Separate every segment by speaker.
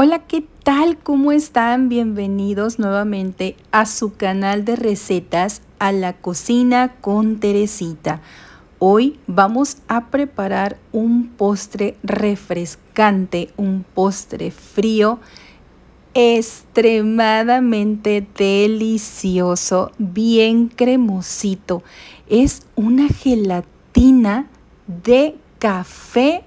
Speaker 1: Hola, ¿qué tal? ¿Cómo están? Bienvenidos nuevamente a su canal de recetas a la cocina con Teresita. Hoy vamos a preparar un postre refrescante, un postre frío extremadamente delicioso, bien cremosito. Es una gelatina de café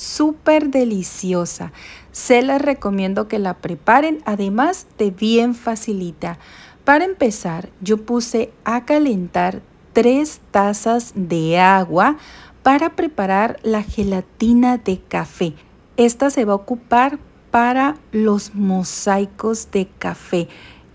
Speaker 1: súper deliciosa. Se les recomiendo que la preparen, además de bien facilita. Para empezar, yo puse a calentar tres tazas de agua para preparar la gelatina de café. Esta se va a ocupar para los mosaicos de café.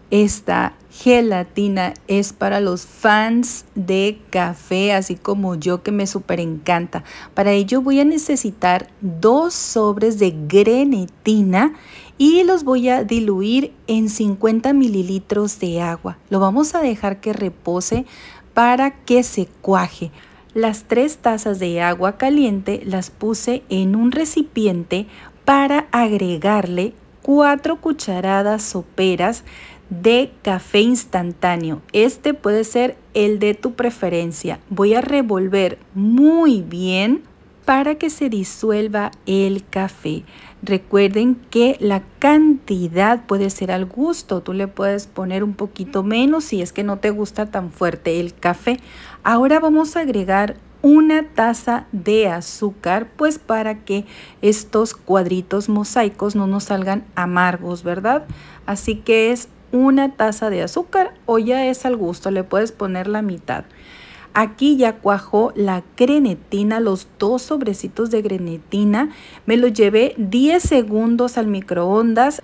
Speaker 1: Esta gelatina es para los fans de café, así como yo que me súper encanta. Para ello voy a necesitar dos sobres de grenetina y los voy a diluir en 50 mililitros de agua. Lo vamos a dejar que repose para que se cuaje. Las tres tazas de agua caliente las puse en un recipiente para agregarle cuatro cucharadas soperas de café instantáneo. Este puede ser el de tu preferencia. Voy a revolver muy bien para que se disuelva el café. Recuerden que la cantidad puede ser al gusto. Tú le puedes poner un poquito menos si es que no te gusta tan fuerte el café. Ahora vamos a agregar una taza de azúcar, pues para que estos cuadritos mosaicos no nos salgan amargos, ¿verdad? Así que es una taza de azúcar o ya es al gusto, le puedes poner la mitad. Aquí ya cuajó la grenetina, los dos sobrecitos de grenetina. Me lo llevé 10 segundos al microondas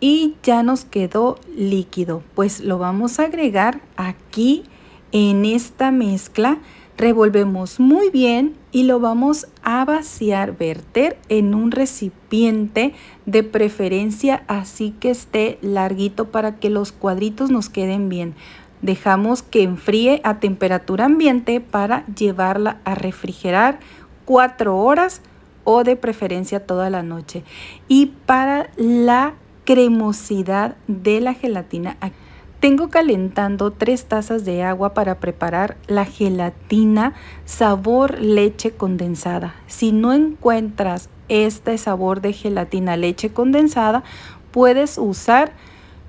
Speaker 1: y ya nos quedó líquido. Pues lo vamos a agregar aquí en esta mezcla. Revolvemos muy bien y lo vamos a vaciar, verter en un recipiente de preferencia así que esté larguito para que los cuadritos nos queden bien. Dejamos que enfríe a temperatura ambiente para llevarla a refrigerar cuatro horas o de preferencia toda la noche. Y para la cremosidad de la gelatina, tengo calentando tres tazas de agua para preparar la gelatina sabor leche condensada. Si no encuentras este sabor de gelatina leche condensada, puedes usar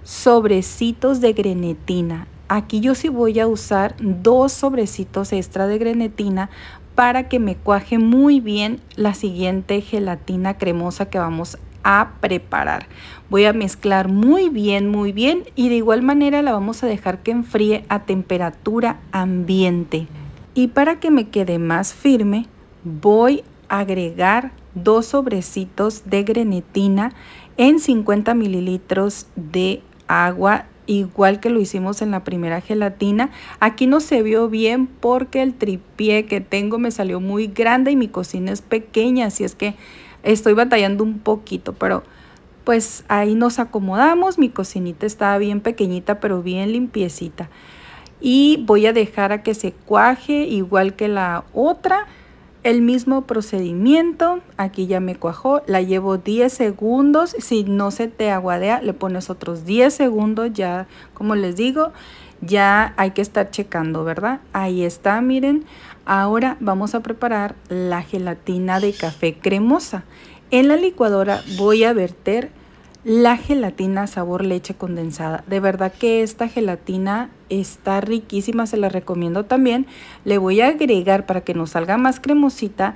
Speaker 1: sobrecitos de grenetina. Aquí yo sí voy a usar dos sobrecitos extra de grenetina para que me cuaje muy bien la siguiente gelatina cremosa que vamos a preparar. Voy a mezclar muy bien, muy bien y de igual manera la vamos a dejar que enfríe a temperatura ambiente. Y para que me quede más firme, voy a agregar dos sobrecitos de grenetina en 50 mililitros de agua igual que lo hicimos en la primera gelatina. Aquí no se vio bien porque el tripié que tengo me salió muy grande y mi cocina es pequeña, así es que Estoy batallando un poquito, pero pues ahí nos acomodamos. Mi cocinita estaba bien pequeñita, pero bien limpiecita. Y voy a dejar a que se cuaje igual que la otra. El mismo procedimiento, aquí ya me cuajó, la llevo 10 segundos, si no se te aguadea le pones otros 10 segundos, ya como les digo, ya hay que estar checando, ¿verdad? Ahí está, miren, Ahora vamos a preparar la gelatina de café cremosa. En la licuadora voy a verter la gelatina sabor leche condensada. De verdad que esta gelatina está riquísima, se la recomiendo también. Le voy a agregar para que nos salga más cremosita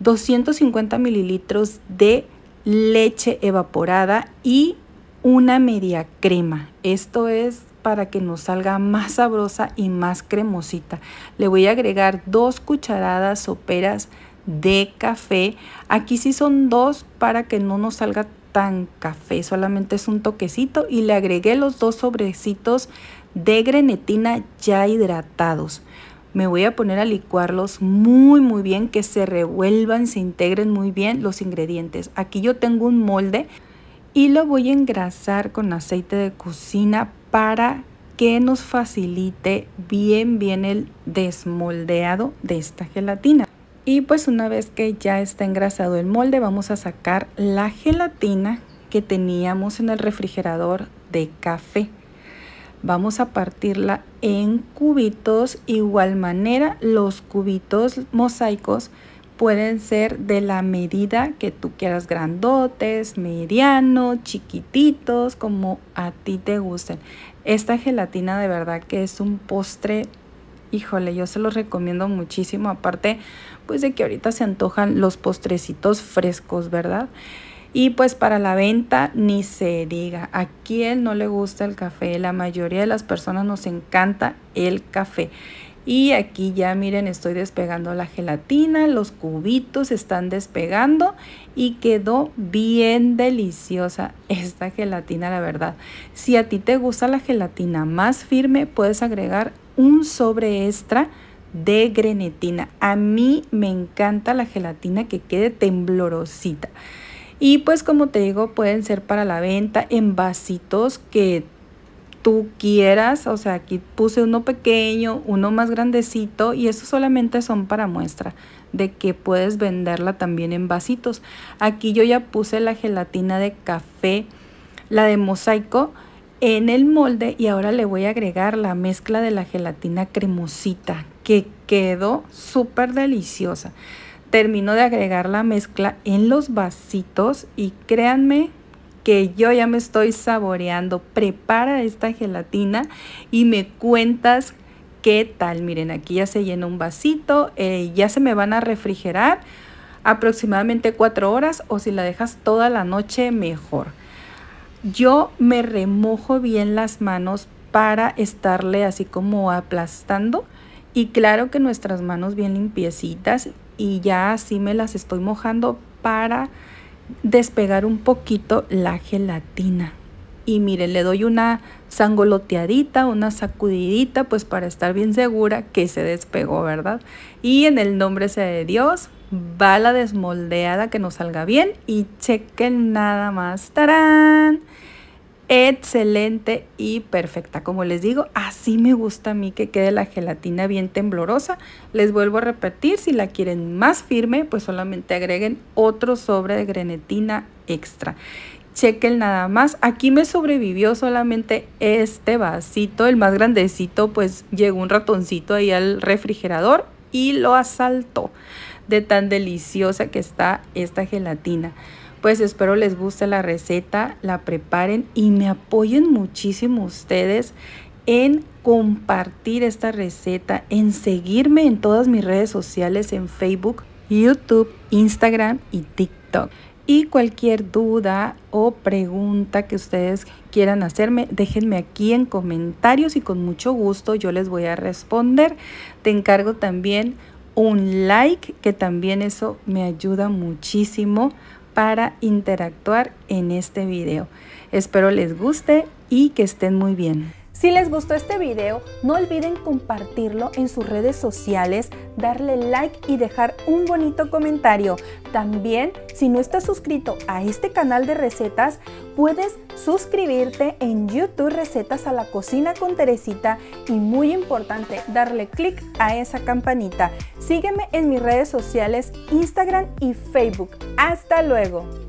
Speaker 1: 250 mililitros de leche evaporada y una media crema. Esto es para que nos salga más sabrosa y más cremosita. Le voy a agregar dos cucharadas soperas de café. Aquí sí son dos para que no nos salga tan café, solamente es un toquecito y le agregué los dos sobrecitos de grenetina ya hidratados. Me voy a poner a licuarlos muy muy bien, que se revuelvan, se integren muy bien los ingredientes. Aquí yo tengo un molde y lo voy a engrasar con aceite de cocina para que nos facilite bien bien el desmoldeado de esta gelatina. Y pues una vez que ya está engrasado el molde vamos a sacar la gelatina que teníamos en el refrigerador de café. Vamos a partirla en cubitos. Igual manera, los cubitos mosaicos pueden ser de la medida que tú quieras, grandotes, medianos, chiquititos, como a ti te gusten. Esta gelatina de verdad que es un postre, híjole, yo se los recomiendo muchísimo, aparte pues de que ahorita se antojan los postrecitos frescos, ¿verdad? Y pues para la venta ni se diga, a quién no le gusta el café, la mayoría de las personas nos encanta el café. Y aquí ya miren, estoy despegando la gelatina, los cubitos están despegando y quedó bien deliciosa esta gelatina, la verdad. Si a ti te gusta la gelatina más firme, puedes agregar un sobre extra de grenetina. A mí me encanta la gelatina que quede temblorosita. Y pues como te digo, pueden ser para la venta en vasitos que tú quieras. O sea, aquí puse uno pequeño, uno más grandecito y estos solamente son para muestra de que puedes venderla también en vasitos. Aquí yo ya puse la gelatina de café, la de mosaico en el molde y ahora le voy a agregar la mezcla de la gelatina cremosita que quedó súper deliciosa. Termino de agregar la mezcla en los vasitos y créanme que yo ya me estoy saboreando. Prepara esta gelatina y me cuentas qué tal. Miren, aquí ya se llena un vasito, eh, ya se me van a refrigerar aproximadamente cuatro horas o si la dejas toda la noche mejor. Yo me remojo bien las manos para estarle así como aplastando y claro que nuestras manos bien limpiecitas y ya así me las estoy mojando para despegar un poquito la gelatina. Y mire, le doy una sangoloteadita, una sacudidita, pues para estar bien segura que se despegó, ¿verdad? Y en el nombre sea de Dios, va la desmoldeada que nos salga bien y chequen nada más. ¡Tarán! Excelente y perfecta. Como les digo, así me gusta a mí que quede la gelatina bien temblorosa. Les vuelvo a repetir, si la quieren más firme, pues solamente agreguen otro sobre de grenetina extra. Chequen nada más. Aquí me sobrevivió solamente este vasito, el más grandecito, pues llegó un ratoncito ahí al refrigerador y lo asaltó de tan deliciosa que está esta gelatina pues espero les guste la receta, la preparen y me apoyen muchísimo ustedes en compartir esta receta, en seguirme en todas mis redes sociales, en Facebook, YouTube, Instagram y TikTok. Y cualquier duda o pregunta que ustedes quieran hacerme, déjenme aquí en comentarios y con mucho gusto yo les voy a responder. Te encargo también un like, que también eso me ayuda muchísimo para interactuar en este video. Espero les guste y que estén muy bien.
Speaker 2: Si les gustó este video, no olviden compartirlo en sus redes sociales, darle like y dejar un bonito comentario. También, si no estás suscrito a este canal de recetas, puedes suscribirte en YouTube Recetas a la Cocina con Teresita y muy importante, darle click a esa campanita. Sígueme en mis redes sociales Instagram y Facebook. Hasta luego.